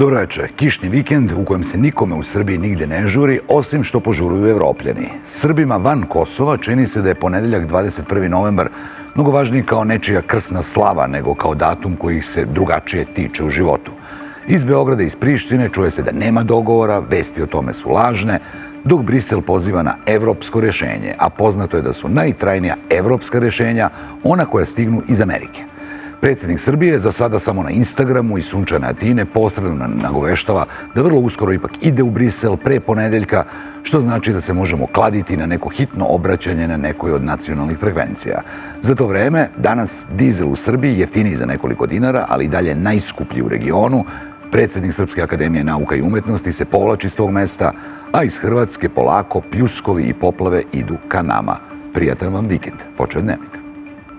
Dobro večer. Kišni vikend u kojem se nikome u Srbiji nigde ne žuri, osim što požuruju evropljani. Srbima van Kosova čini se da je ponedeljak 21. novembar mnogo važniji kao nečija krsna slava nego kao datum koji ih se drugačije tiče u životu. Iz Beograda i iz Prištine čuje se da nema dogovora, vesti o tome su lažne, dok Brisel poziva na evropsko rešenje, a poznato je da su najtrajnija evropska rešenja ona koja stignu iz Amerike. Predsjednik Srbije za sada samo na Instagramu i sunčane Atine posredno nagoveštava da vrlo uskoro ipak ide u Brisel pre ponedeljka, što znači da se možemo kladiti na neko hitno obraćanje na nekoj od nacionalnih frekvencija. Za to vreme, danas dizel u Srbiji jeftiniji za nekoliko dinara, ali i dalje najskuplji u regionu. Predsjednik Srpske akademije nauka i umetnosti se povlači s tog mesta, a iz Hrvatske polako pljuskovi i poplave idu ka nama. Prijatan vam vikend. Počeo dnevnik.